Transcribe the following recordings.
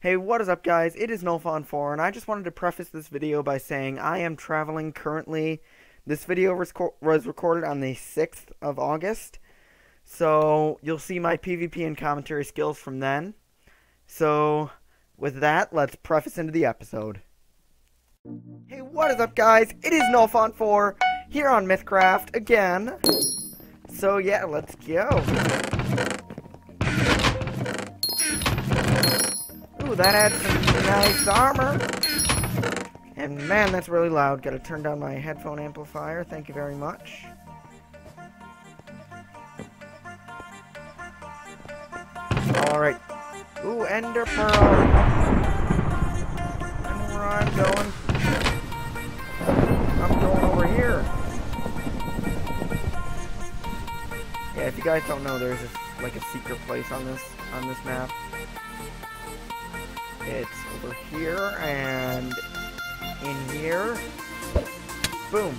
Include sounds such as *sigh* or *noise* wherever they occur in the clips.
Hey, what is up guys? It is Nullfaun4 and I just wanted to preface this video by saying I am traveling currently. This video was recorded on the 6th of August. So, you'll see my PvP and commentary skills from then. So, with that, let's preface into the episode. Hey, what is up guys? It is Nullfaun4 here on Mythcraft again. So yeah, let's go. That adds some nice armor. And man, that's really loud. Gotta turn down my headphone amplifier. Thank you very much. Alright. Ooh, Ender Pearl. I know where I'm going. I'm going over here. Yeah, if you guys don't know, there's a, like a secret place on this on this map. It's over here and in here. Boom.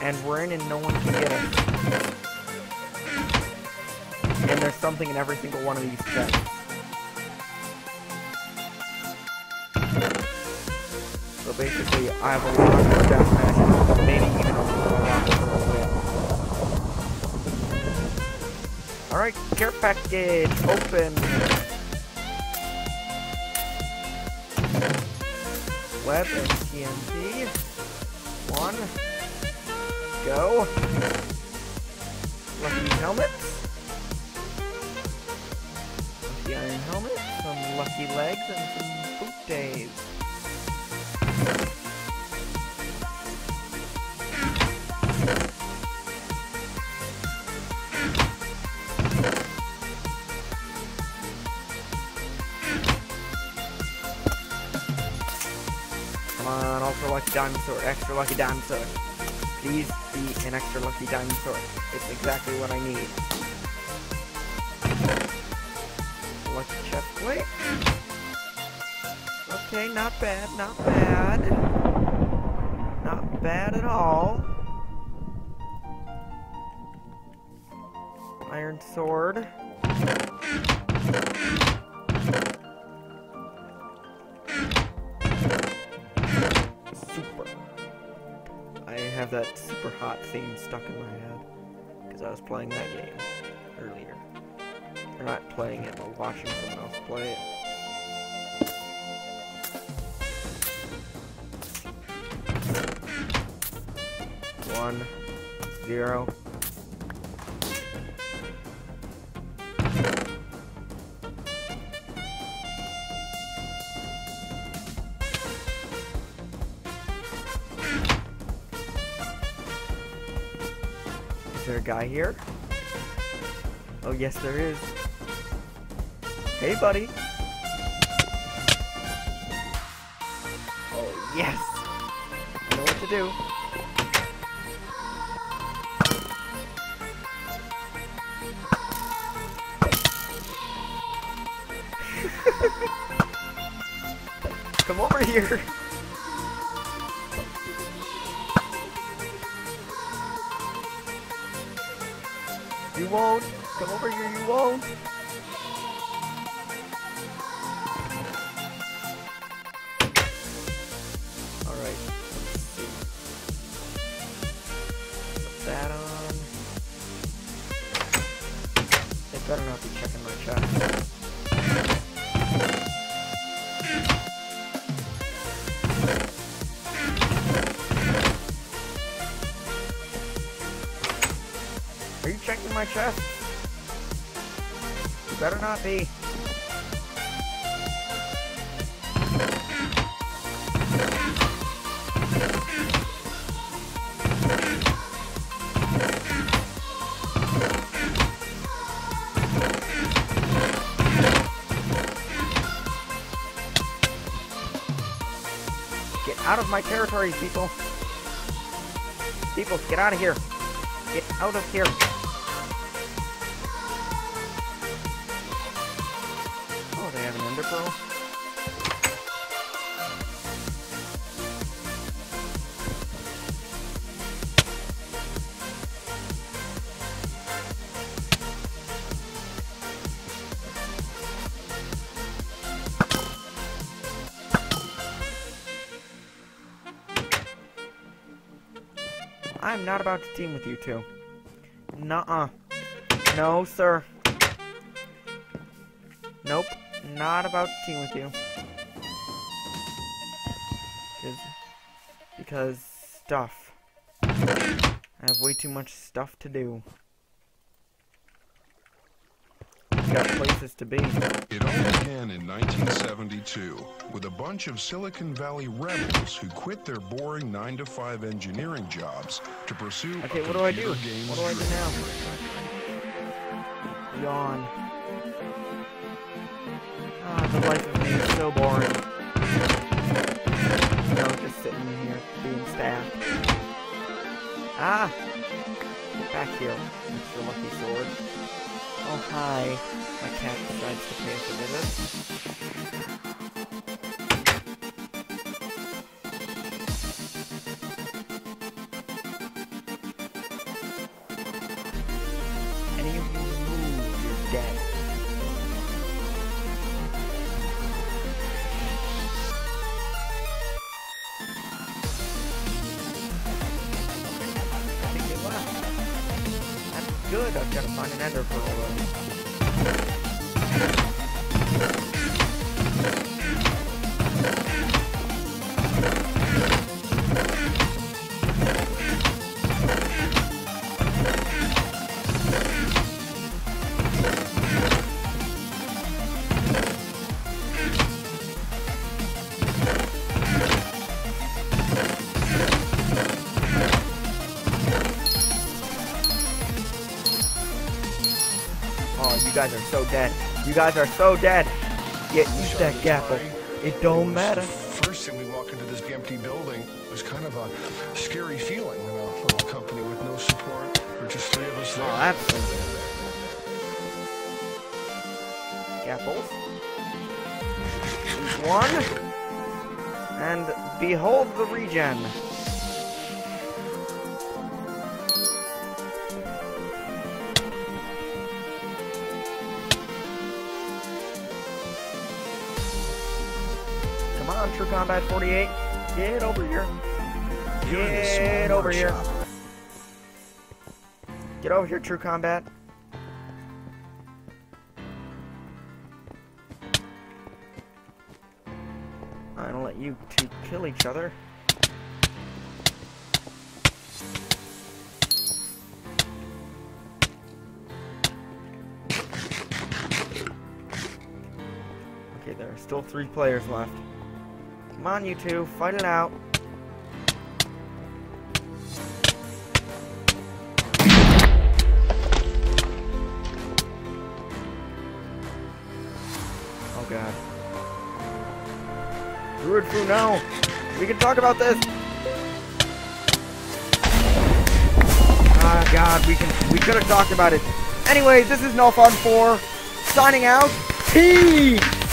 And we're in and no one can get us. And there's something in every single one of these chests. So basically, I have a lot more deathmatch, maybe even a lot more Alright, care package, open. Web and TNT. One. Go. Lucky helmet. Lucky iron helmet. Some lucky legs and some boot days. Ultra lucky sword, extra lucky sword. Please be an extra lucky sword. It's exactly what I need. Lucky chest plate. Okay, not bad, not bad. Not bad at all. Iron sword. That super hot theme stuck in my head because I was playing that game earlier. Or not playing it, but watching someone else play it. One, zero. Is there a guy here? Oh, yes, there is. Hey, buddy. Oh, yes. I know what to do. *laughs* Come over here. You won't. Come over here, you won't. Alright, let's see. Put that on. They better not be checking Checking my chest? You better not be. Get out of my territory, people. People, get out of here. Get out of here. though. I'm not about to team with you two. Nuh-uh. No, sir. Nope. Not about to team with you. Because, because stuff. I have way too much stuff to do. got places to be. It all began in 1972 with a bunch of Silicon Valley rebels who quit their boring 9 to 5 engineering jobs to pursue Okay, what do I do? What do I do now? Yawn. The life of me is so boring. You know, just sitting in here being stabbed. Ah! Get back here, Mr. Lucky Sword. Oh, hi. My cat decides to pay us a. good. I've got to find an ender pearl guys are so dead. You guys are so dead. Get eat that gapple. It don't matter. First thing we walk into this empty building was kind of a scary feeling in a little company with no support. We're just three of us there. Oh, absolutely. Gapples. One. And behold the regen. On, True Combat 48. Get over here. You're in a small Get over here. Get over here, True Combat. I'm gonna let you two kill each other. Okay, there are still three players left. Come on, you two, fight it out. Oh god. Druid Fu, no! We can talk about this! Ah god, we can we could have talked about it. Anyway, this is No Fun 4, signing out. Peace!